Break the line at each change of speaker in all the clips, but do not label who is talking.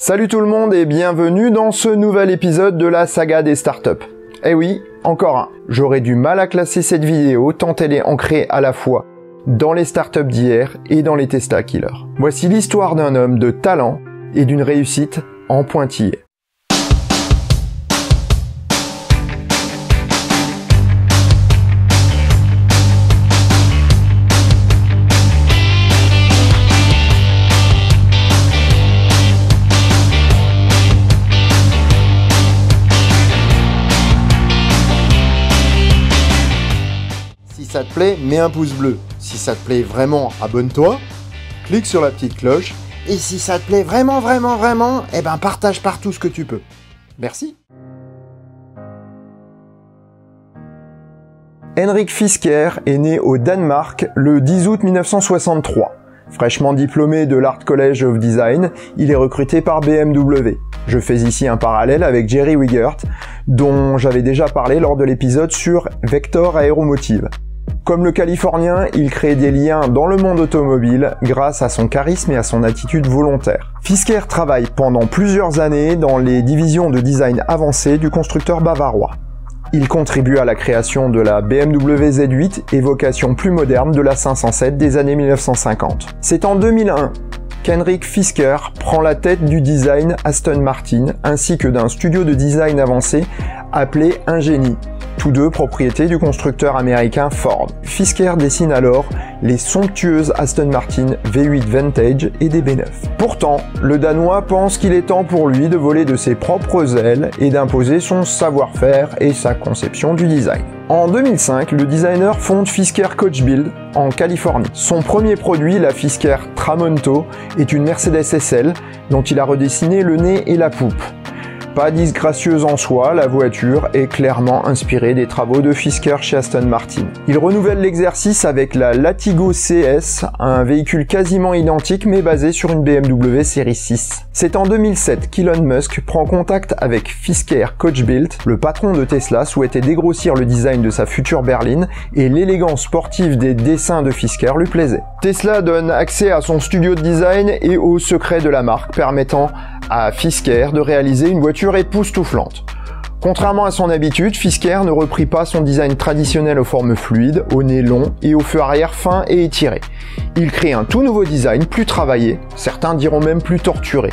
Salut tout le monde et bienvenue dans ce nouvel épisode de la saga des startups. Eh oui, encore un. J'aurais du mal à classer cette vidéo tant elle est ancrée à la fois dans les startups d'hier et dans les Tesla Killers. Voici l'histoire d'un homme de talent et d'une réussite en pointillé. Ça te plaît, mets un pouce bleu. Si ça te plaît vraiment, abonne-toi. Clique sur la petite cloche. Et si ça te plaît vraiment, vraiment, vraiment, eh ben partage partout ce que tu peux. Merci. Henrik Fisker est né au Danemark le 10 août 1963. Fraîchement diplômé de l'Art College of Design, il est recruté par BMW. Je fais ici un parallèle avec Jerry Wigert, dont j'avais déjà parlé lors de l'épisode sur Vector Aeromotive. Comme le Californien, il crée des liens dans le monde automobile grâce à son charisme et à son attitude volontaire. Fisker travaille pendant plusieurs années dans les divisions de design avancé du constructeur bavarois. Il contribue à la création de la BMW Z8, évocation plus moderne de la 507 des années 1950. C'est en 2001 qu'Henrik Fisker prend la tête du design Aston Martin ainsi que d'un studio de design avancé appelé Ingenie, tous deux propriétés du constructeur américain Ford. Fisker dessine alors les somptueuses Aston Martin V8 Vantage et DB9. Pourtant, le Danois pense qu'il est temps pour lui de voler de ses propres ailes et d'imposer son savoir-faire et sa conception du design. En 2005, le designer fonde Fisker Coach Build en Californie. Son premier produit, la Fisker Tramonto, est une Mercedes SL dont il a redessiné le nez et la poupe. Pas disgracieuse en soi, la voiture est clairement inspirée des travaux de Fisker chez Aston Martin. Il renouvelle l'exercice avec la Latigo CS, un véhicule quasiment identique mais basé sur une BMW série 6. C'est en 2007 qu'Elon Musk prend contact avec Fisker Coachbuilt. Le patron de Tesla souhaitait dégrossir le design de sa future berline et l'élégance sportive des dessins de Fisker lui plaisait. Tesla donne accès à son studio de design et aux secrets de la marque permettant à Fisker de réaliser une voiture époustouflante. Contrairement à son habitude, Fisker ne reprit pas son design traditionnel aux formes fluides, au nez long et au feu arrière fin et étiré. Il crée un tout nouveau design plus travaillé, certains diront même plus torturé.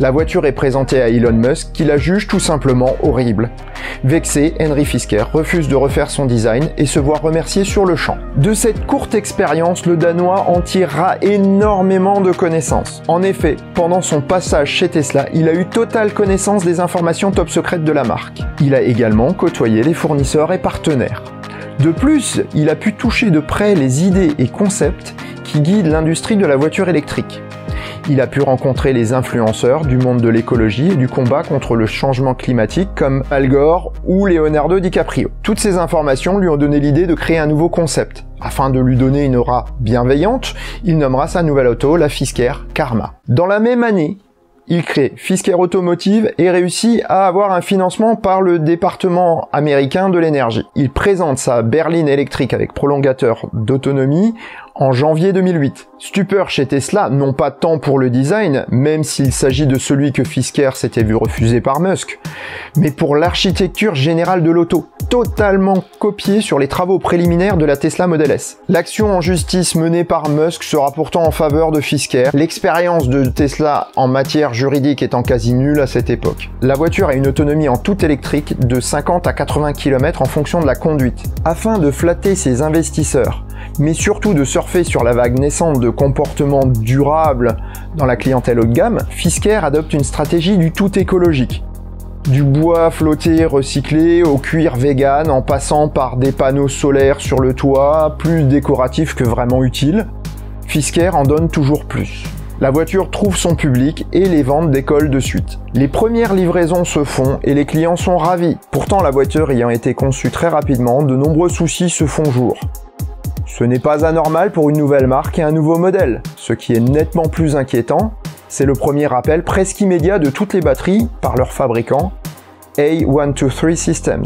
La voiture est présentée à Elon Musk qui la juge tout simplement horrible. Vexé, Henry Fisker refuse de refaire son design et se voit remercié sur le champ. De cette courte expérience, le Danois en tirera énormément de connaissances. En effet, pendant son passage chez Tesla, il a eu totale connaissance des informations top secrètes de la marque. Il a également côtoyé les fournisseurs et partenaires. De plus, il a pu toucher de près les idées et concepts qui guident l'industrie de la voiture électrique. Il a pu rencontrer les influenceurs du monde de l'écologie et du combat contre le changement climatique comme Al Gore ou Leonardo DiCaprio. Toutes ces informations lui ont donné l'idée de créer un nouveau concept. Afin de lui donner une aura bienveillante, il nommera sa nouvelle auto la Fisker Karma. Dans la même année, il crée Fisker Automotive et réussit à avoir un financement par le département américain de l'énergie. Il présente sa berline électrique avec prolongateur d'autonomie en janvier 2008. Stupeur chez Tesla, non pas tant pour le design, même s'il s'agit de celui que Fisker s'était vu refuser par Musk, mais pour l'architecture générale de l'auto, totalement copiée sur les travaux préliminaires de la Tesla Model S. L'action en justice menée par Musk sera pourtant en faveur de Fisker, l'expérience de Tesla en matière juridique étant quasi nulle à cette époque. La voiture a une autonomie en tout électrique de 50 à 80 km en fonction de la conduite. Afin de flatter ses investisseurs, mais surtout de surfer sur la vague naissante de comportements durables dans la clientèle haut de gamme, Fisker adopte une stratégie du tout écologique. Du bois flotté recyclé au cuir vegan en passant par des panneaux solaires sur le toit, plus décoratifs que vraiment utiles, Fisker en donne toujours plus. La voiture trouve son public et les ventes décollent de suite. Les premières livraisons se font et les clients sont ravis. Pourtant, la voiture ayant été conçue très rapidement, de nombreux soucis se font jour. Ce n'est pas anormal pour une nouvelle marque et un nouveau modèle. Ce qui est nettement plus inquiétant, c'est le premier rappel presque immédiat de toutes les batteries par leur fabricant, A123 Systems.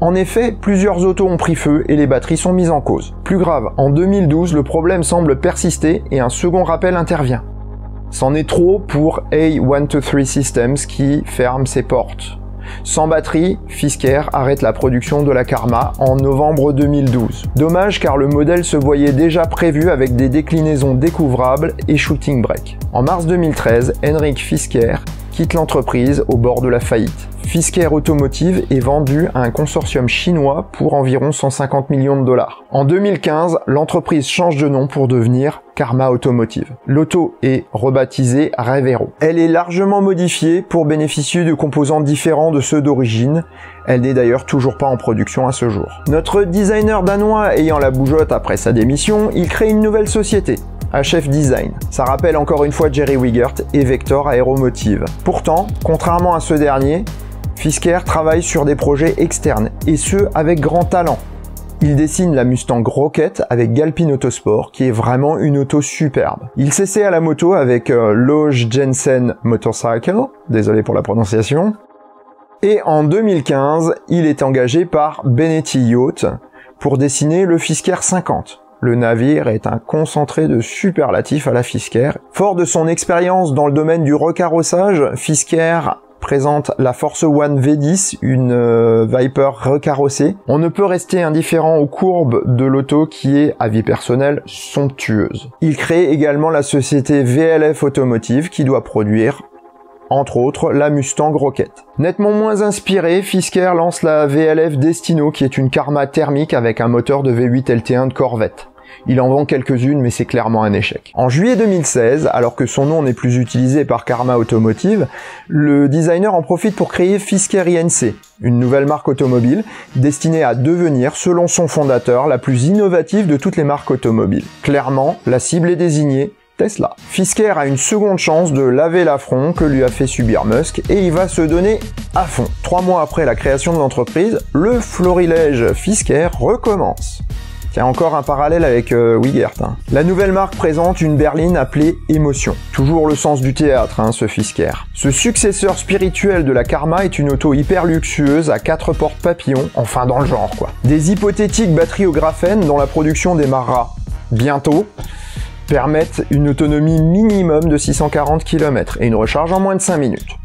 En effet, plusieurs autos ont pris feu et les batteries sont mises en cause. Plus grave, en 2012, le problème semble persister et un second rappel intervient. C'en est trop pour A123 Systems qui ferme ses portes. Sans batterie, Fisker arrête la production de la Karma en novembre 2012. Dommage car le modèle se voyait déjà prévu avec des déclinaisons découvrables et shooting break. En mars 2013, Henrik Fisker quitte l'entreprise au bord de la faillite. Fisker Automotive est vendu à un consortium chinois pour environ 150 millions de dollars. En 2015, l'entreprise change de nom pour devenir Karma Automotive. L'auto est rebaptisée Revero. Elle est largement modifiée pour bénéficier de composants différents de ceux d'origine. Elle n'est d'ailleurs toujours pas en production à ce jour. Notre designer danois ayant la bougeotte après sa démission, il crée une nouvelle société, HF Design. Ça rappelle encore une fois Jerry Wigert et Vector Aeromotive. Pourtant, contrairement à ce dernier, Fisker travaille sur des projets externes, et ce avec grand talent. Il dessine la Mustang Rocket avec Galpin Autosport, qui est vraiment une auto superbe. Il s'essaie à la moto avec euh, Loge Jensen Motorcycle, désolé pour la prononciation. Et en 2015, il est engagé par Benetti Yacht pour dessiner le Fisker 50. Le navire est un concentré de superlatifs à la Fisker. Fort de son expérience dans le domaine du recarrossage, Fisker présente la Force One V10, une euh, Viper recarrossée. On ne peut rester indifférent aux courbes de l'auto qui est, à vie personnelle, somptueuse. Il crée également la société VLF Automotive qui doit produire entre autres la Mustang Rocket. Nettement moins inspiré, Fisker lance la VLF Destino qui est une Karma thermique avec un moteur de V8 LT1 de Corvette. Il en vend quelques-unes, mais c'est clairement un échec. En juillet 2016, alors que son nom n'est plus utilisé par Karma Automotive, le designer en profite pour créer Fisker INC, une nouvelle marque automobile destinée à devenir, selon son fondateur, la plus innovative de toutes les marques automobiles. Clairement, la cible est désignée Tesla. Fisker a une seconde chance de laver l'affront que lui a fait subir Musk et il va se donner à fond. Trois mois après la création de l'entreprise, le florilège Fisker recommence. Tiens, encore un parallèle avec euh, Wigert. Hein. La nouvelle marque présente une berline appelée Émotion. Toujours le sens du théâtre, hein, ce Fisker. Ce successeur spirituel de la Karma est une auto hyper luxueuse à quatre portes papillons, enfin dans le genre quoi. Des hypothétiques batteries au graphène dont la production démarrera bientôt permettent une autonomie minimum de 640 km et une recharge en moins de 5 minutes.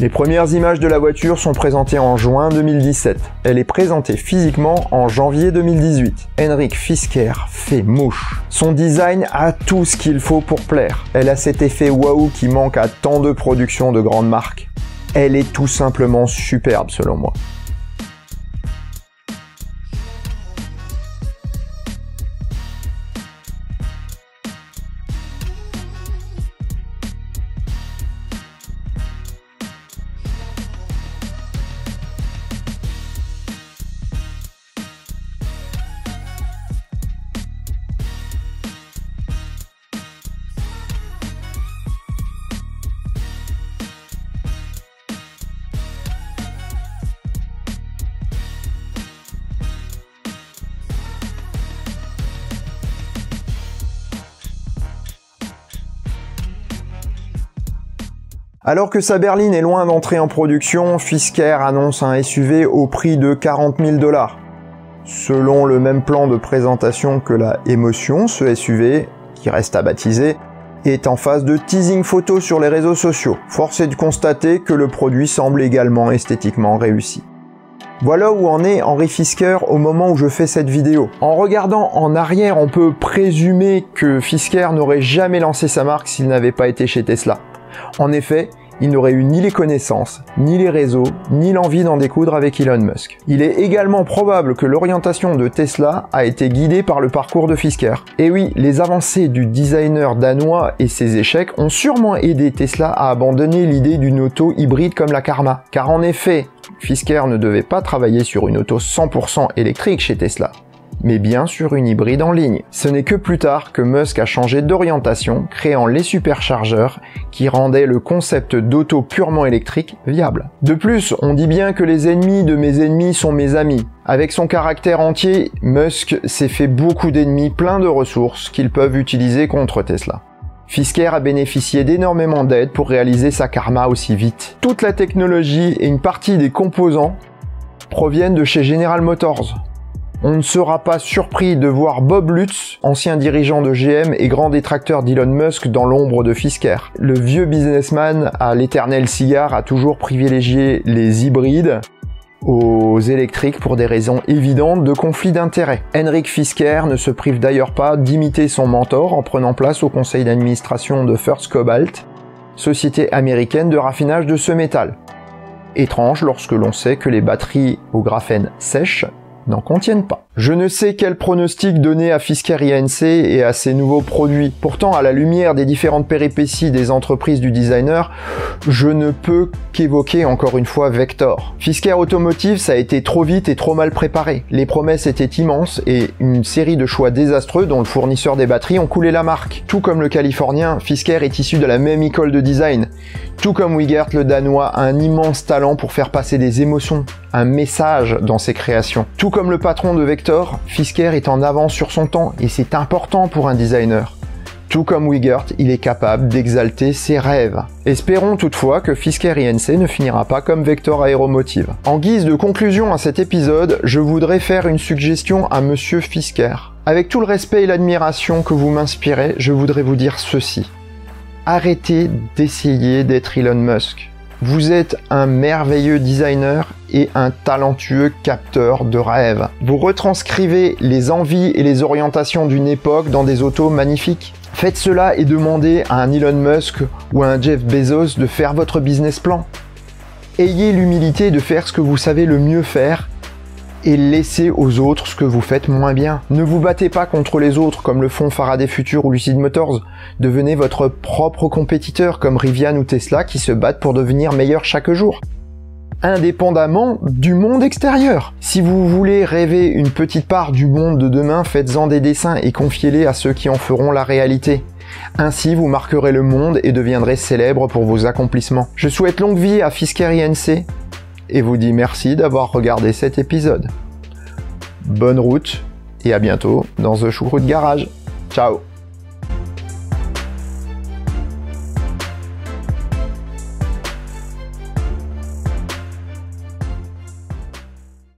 Les premières images de la voiture sont présentées en juin 2017. Elle est présentée physiquement en janvier 2018. Henrik Fisker fait mouche. Son design a tout ce qu'il faut pour plaire. Elle a cet effet waouh qui manque à tant de productions de grandes marques. Elle est tout simplement superbe selon moi. Alors que sa berline est loin d'entrer en production, Fisker annonce un SUV au prix de 40 000 dollars. Selon le même plan de présentation que la Emotion, ce SUV, qui reste à baptiser, est en phase de teasing photo sur les réseaux sociaux. Force est de constater que le produit semble également esthétiquement réussi. Voilà où en est Henri Fisker au moment où je fais cette vidéo. En regardant en arrière, on peut présumer que Fisker n'aurait jamais lancé sa marque s'il n'avait pas été chez Tesla. En effet, il n'aurait eu ni les connaissances, ni les réseaux, ni l'envie d'en découdre avec Elon Musk. Il est également probable que l'orientation de Tesla a été guidée par le parcours de Fisker. Et oui, les avancées du designer danois et ses échecs ont sûrement aidé Tesla à abandonner l'idée d'une auto hybride comme la Karma. Car en effet, Fisker ne devait pas travailler sur une auto 100% électrique chez Tesla mais bien sur une hybride en ligne. Ce n'est que plus tard que Musk a changé d'orientation, créant les superchargeurs qui rendaient le concept d'auto purement électrique viable. De plus, on dit bien que les ennemis de mes ennemis sont mes amis. Avec son caractère entier, Musk s'est fait beaucoup d'ennemis plein de ressources qu'ils peuvent utiliser contre Tesla. Fisker a bénéficié d'énormément d'aide pour réaliser sa karma aussi vite. Toute la technologie et une partie des composants proviennent de chez General Motors. On ne sera pas surpris de voir Bob Lutz, ancien dirigeant de GM et grand détracteur d'Elon Musk dans l'ombre de Fisker. Le vieux businessman à l'éternel cigare a toujours privilégié les hybrides aux électriques pour des raisons évidentes de conflit d'intérêts. Henrik Fisker ne se prive d'ailleurs pas d'imiter son mentor en prenant place au conseil d'administration de First Cobalt, société américaine de raffinage de ce métal. Étrange lorsque l'on sait que les batteries au graphène sèches n'en contiennent pas. Je ne sais quel pronostic donner à Fisker INC et à ses nouveaux produits. Pourtant, à la lumière des différentes péripéties des entreprises du designer, je ne peux qu'évoquer encore une fois Vector. Fisker Automotive, ça a été trop vite et trop mal préparé. Les promesses étaient immenses et une série de choix désastreux dont le fournisseur des batteries ont coulé la marque. Tout comme le californien, Fisker est issu de la même école de design. Tout comme Wigert, le danois a un immense talent pour faire passer des émotions, un message dans ses créations. Tout comme le patron de Vector Fisker est en avance sur son temps et c'est important pour un designer. Tout comme Wigert, il est capable d'exalter ses rêves. Espérons toutefois que Fisker INC ne finira pas comme Vector Aeromotive. En guise de conclusion à cet épisode, je voudrais faire une suggestion à Monsieur Fisker. Avec tout le respect et l'admiration que vous m'inspirez, je voudrais vous dire ceci. Arrêtez d'essayer d'être Elon Musk. Vous êtes un merveilleux designer et un talentueux capteur de rêves. Vous retranscrivez les envies et les orientations d'une époque dans des autos magnifiques. Faites cela et demandez à un Elon Musk ou à un Jeff Bezos de faire votre business plan. Ayez l'humilité de faire ce que vous savez le mieux faire et laissez aux autres ce que vous faites moins bien. Ne vous battez pas contre les autres comme le font Faraday Future ou Lucid Motors. Devenez votre propre compétiteur comme Rivian ou Tesla qui se battent pour devenir meilleurs chaque jour indépendamment du monde extérieur. Si vous voulez rêver une petite part du monde de demain, faites-en des dessins et confiez-les à ceux qui en feront la réalité. Ainsi, vous marquerez le monde et deviendrez célèbre pour vos accomplissements. Je souhaite longue vie à Fisker INC et vous dis merci d'avoir regardé cet épisode. Bonne route et à bientôt dans The Choucroute Garage. Ciao